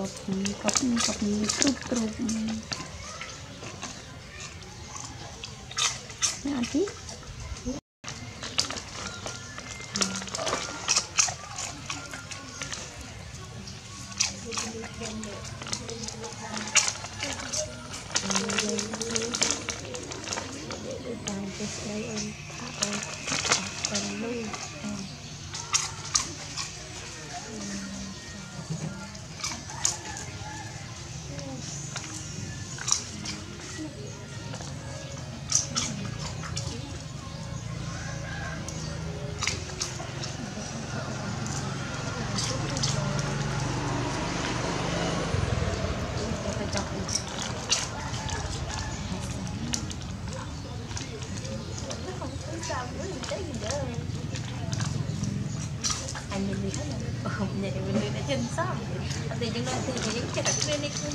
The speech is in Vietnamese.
កប់នេះកប់នេះកប់នេះគ្រប់គ្រប់ណាអត់ទីអឺ nhìn gì hết rồi ừ, vậy mình đưa đã trên sót. Thì chúng ta thì những cái đặc biệt này cũng